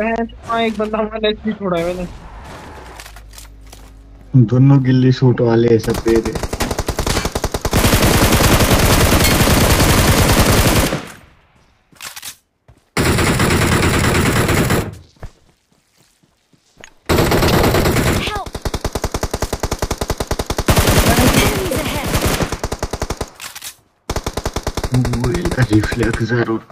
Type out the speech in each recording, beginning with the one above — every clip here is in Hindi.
हाँ एक बंदा हमारा एचपी छोड़ा है मैंने दोनों गिल्ली सूट वाले सफ़ेद है Help! रिफ्लेक्स ज़रूर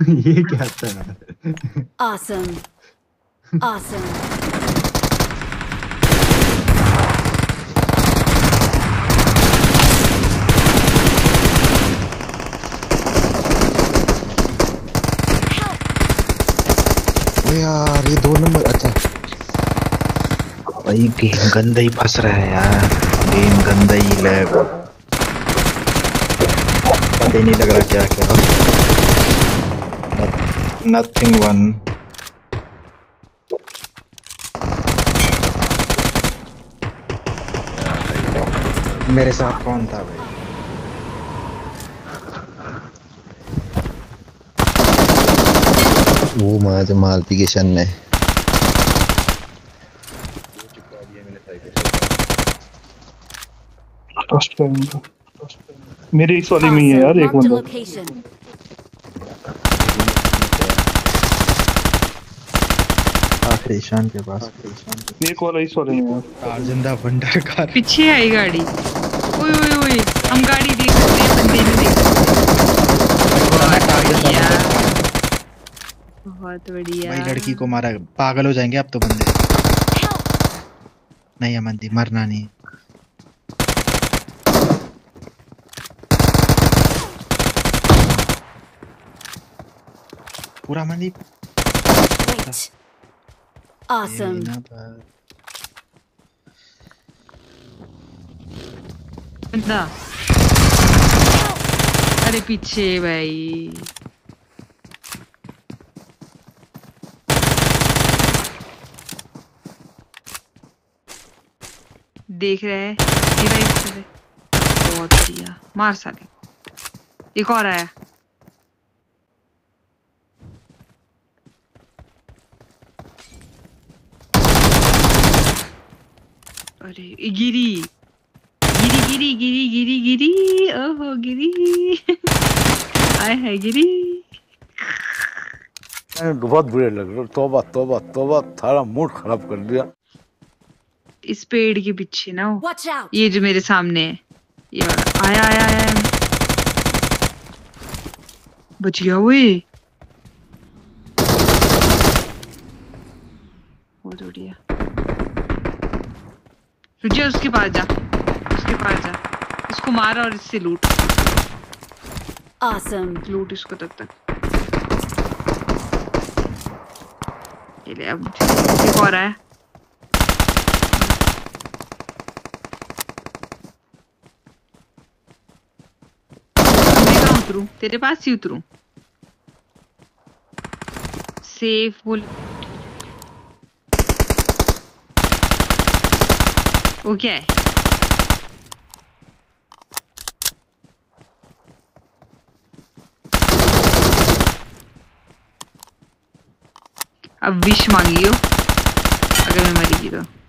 ये क्या था Awesome. Awesome. Help! ओ यार ये दो नंबर अच्छा भाई गेम गंदा ही फंस रहा है यार गेम गंदा ही लैग पता ही नहीं लग रहा क्या क्या नथिंग वन मेरे साथ कौन था भाई? वो माझ्या मालती ने। ट्रस्ट करूँगा मेरे इस वाले में ही है यार एक बंदा। Location. आखिरी शान के पास। एक वाला इस वाले है कार ज़िंदा भंडार कार पीछे आई गाड़ी। ओए ओए ओए हम गाड़ी देख सकते हैं बंदे नहीं देख सकते बहुत बढ़िया। बहुत बढ़िया। भाई लड़की को मारा। पागल हो जाएँगे अब तो बंदे। नहीं अमनदी मरना नहीं। पूरा Awesome. बंदा अरे पीछे भाई देख रहे हैं। बहुत बढ़िया। मार साले। एक और आया। अरे ये गिरी। गिरी गिरी गिरी गिरी गिरी। ओहो गिरी। आए है गिरी। बहुत बुरे लग रहे तोबा तोबा तोबा थारा मूड खराब कर दिया। इस पेड़ के पीछे ना! ये जो मेरे सामने है ये आया आया आया। बच गया वो ये। बहुत बढ़िया। रुझे उसके पास जा। उसके पास जा। इसको मार और इससे लूट। Awesome. लूट इसको तब तक। ये ले अब एक और आया। मैं तेरे पास ही उतरू? सेफ़ बोल। वो है अब विश मांगियो अगर मैं मरी तो।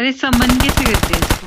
अरे समन कैसे करते हैं इसको?